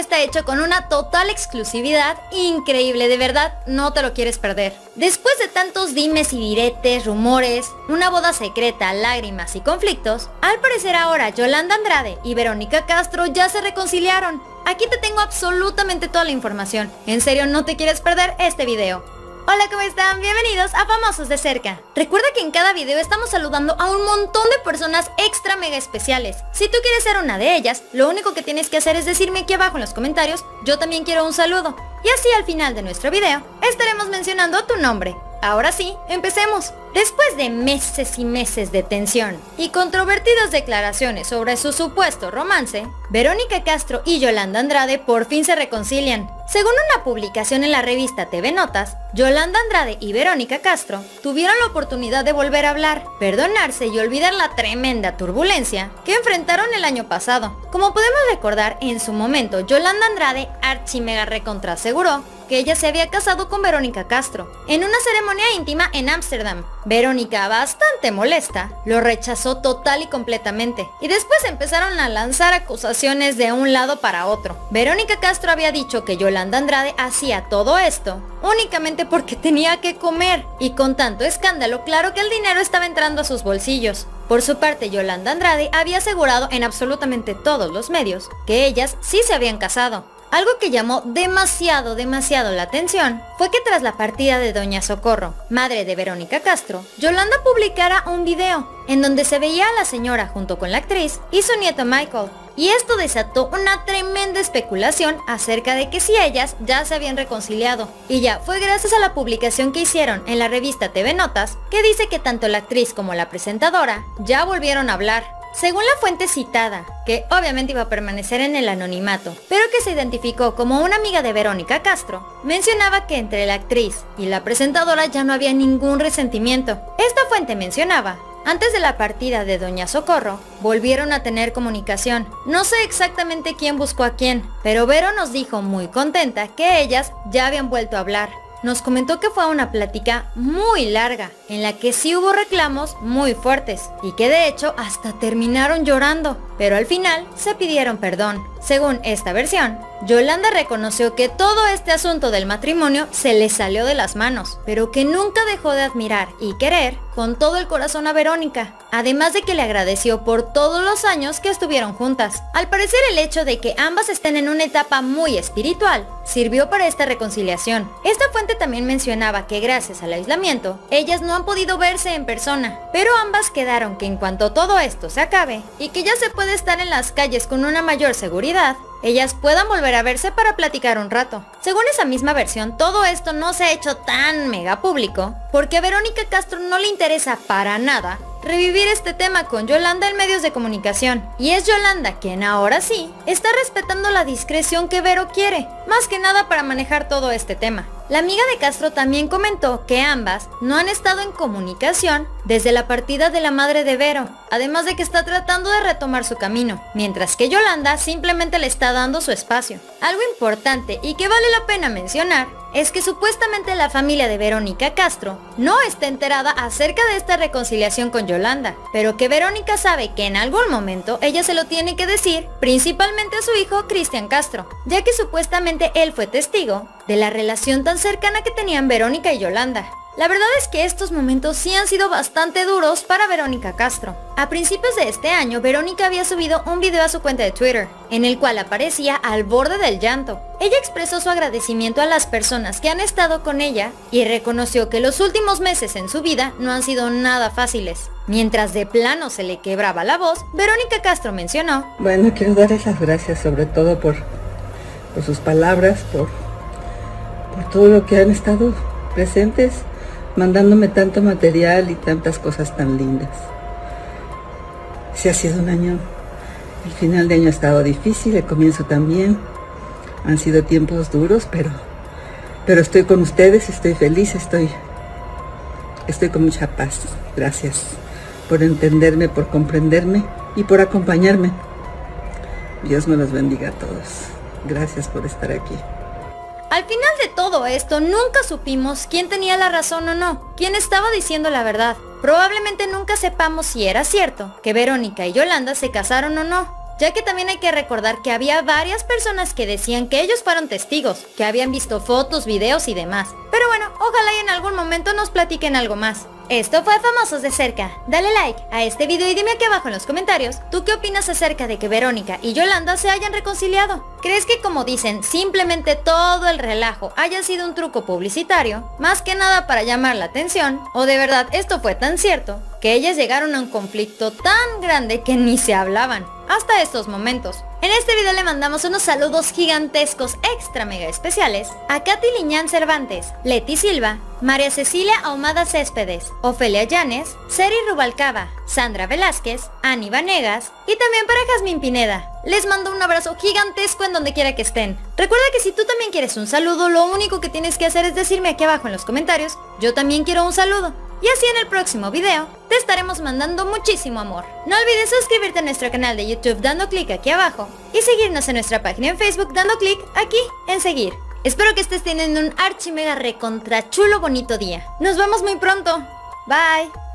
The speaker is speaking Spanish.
está hecho con una total exclusividad increíble, de verdad, no te lo quieres perder. Después de tantos dimes y diretes, rumores, una boda secreta, lágrimas y conflictos, al parecer ahora Yolanda Andrade y Verónica Castro ya se reconciliaron. Aquí te tengo absolutamente toda la información. En serio, no te quieres perder este video. Hola, ¿cómo están? Bienvenidos a Famosos de Cerca. Recuerda que en cada video estamos saludando a un montón de personas extra mega especiales. Si tú quieres ser una de ellas, lo único que tienes que hacer es decirme aquí abajo en los comentarios, yo también quiero un saludo. Y así al final de nuestro video, estaremos mencionando tu nombre. Ahora sí, empecemos. Después de meses y meses de tensión y controvertidas declaraciones sobre su supuesto romance, Verónica Castro y Yolanda Andrade por fin se reconcilian. Según una publicación en la revista TV Notas, Yolanda Andrade y Verónica Castro tuvieron la oportunidad de volver a hablar, perdonarse y olvidar la tremenda turbulencia que enfrentaron el año pasado. Como podemos recordar, en su momento, Yolanda Andrade archimega recontra aseguró que ella se había casado con Verónica Castro en una ceremonia íntima en Ámsterdam. Verónica, bastante molesta, lo rechazó total y completamente. Y después empezaron a lanzar acusaciones de un lado para otro. Verónica Castro había dicho que Yolanda Andrade hacía todo esto únicamente porque tenía que comer. Y con tanto escándalo, claro que el dinero estaba entrando a sus bolsillos. Por su parte, Yolanda Andrade había asegurado en absolutamente todos los medios que ellas sí se habían casado. Algo que llamó demasiado, demasiado la atención fue que tras la partida de Doña Socorro, madre de Verónica Castro, Yolanda publicara un video en donde se veía a la señora junto con la actriz y su nieto Michael. Y esto desató una tremenda especulación acerca de que si ellas ya se habían reconciliado. Y ya fue gracias a la publicación que hicieron en la revista TV Notas que dice que tanto la actriz como la presentadora ya volvieron a hablar según la fuente citada, que obviamente iba a permanecer en el anonimato, pero que se identificó como una amiga de Verónica Castro, mencionaba que entre la actriz y la presentadora ya no había ningún resentimiento. Esta fuente mencionaba antes de la partida de Doña Socorro, volvieron a tener comunicación. No sé exactamente quién buscó a quién, pero Vero nos dijo muy contenta que ellas ya habían vuelto a hablar nos comentó que fue una plática muy larga, en la que sí hubo reclamos muy fuertes, y que de hecho hasta terminaron llorando, pero al final se pidieron perdón. Según esta versión, Yolanda reconoció que todo este asunto del matrimonio se le salió de las manos, pero que nunca dejó de admirar y querer con todo el corazón a Verónica, además de que le agradeció por todos los años que estuvieron juntas. Al parecer el hecho de que ambas estén en una etapa muy espiritual sirvió para esta reconciliación. Esta fuente también mencionaba que gracias al aislamiento, ellas no han podido verse en persona, pero ambas quedaron que en cuanto todo esto se acabe y que ya se puede estar en las calles con una mayor seguridad, ellas puedan volver a verse para platicar un rato. Según esa misma versión, todo esto no se ha hecho tan mega público, porque a Verónica Castro no le interesa para nada revivir este tema con Yolanda en medios de comunicación. Y es Yolanda quien ahora sí está respetando la discreción que Vero quiere, más que nada para manejar todo este tema. La amiga de Castro también comentó que ambas no han estado en comunicación desde la partida de la madre de Vero, además de que está tratando de retomar su camino, mientras que Yolanda simplemente le está dando su espacio. Algo importante y que vale la pena mencionar es que supuestamente la familia de Verónica Castro no está enterada acerca de esta reconciliación con Yolanda, pero que Verónica sabe que en algún momento ella se lo tiene que decir, principalmente a su hijo Cristian Castro, ya que supuestamente él fue testigo de la relación tan cercana que tenían Verónica y Yolanda. La verdad es que estos momentos sí han sido bastante duros para Verónica Castro. A principios de este año, Verónica había subido un video a su cuenta de Twitter, en el cual aparecía al borde del llanto. Ella expresó su agradecimiento a las personas que han estado con ella y reconoció que los últimos meses en su vida no han sido nada fáciles. Mientras de plano se le quebraba la voz, Verónica Castro mencionó, Bueno, quiero darles las gracias sobre todo por, por sus palabras, por, por todo lo que han estado presentes mandándome tanto material y tantas cosas tan lindas. Se ha sido un año, el final de año ha estado difícil, el comienzo también. Han sido tiempos duros, pero, pero estoy con ustedes, estoy feliz, estoy, estoy con mucha paz. Gracias por entenderme, por comprenderme y por acompañarme. Dios me los bendiga a todos. Gracias por estar aquí. Al final de todo esto, nunca supimos quién tenía la razón o no, quién estaba diciendo la verdad. Probablemente nunca sepamos si era cierto que Verónica y Yolanda se casaron o no, ya que también hay que recordar que había varias personas que decían que ellos fueron testigos, que habían visto fotos, videos y demás. Pero bueno, ojalá y en algún momento nos platiquen algo más. Esto fue Famosos de Cerca. Dale like a este video y dime aquí abajo en los comentarios, ¿tú qué opinas acerca de que Verónica y Yolanda se hayan reconciliado? ¿Crees que como dicen, simplemente todo el relajo haya sido un truco publicitario, más que nada para llamar la atención? ¿O de verdad esto fue tan cierto que ellas llegaron a un conflicto tan grande que ni se hablaban? Hasta estos momentos. En este video le mandamos unos saludos gigantescos extra mega especiales a Katy Liñán Cervantes, Leti Silva, María Cecilia Ahumada Céspedes, Ofelia Llanes, Seri Rubalcaba, Sandra Velázquez, Ani Vanegas y también para Jazmín Pineda. Les mando un abrazo gigantesco en donde quiera que estén. Recuerda que si tú también quieres un saludo, lo único que tienes que hacer es decirme aquí abajo en los comentarios, yo también quiero un saludo. Y así en el próximo video te estaremos mandando muchísimo amor. No olvides suscribirte a nuestro canal de YouTube dando clic aquí abajo y seguirnos en nuestra página en Facebook dando clic aquí en seguir. Espero que estés teniendo un archi mega recontra chulo bonito día. Nos vemos muy pronto. Bye.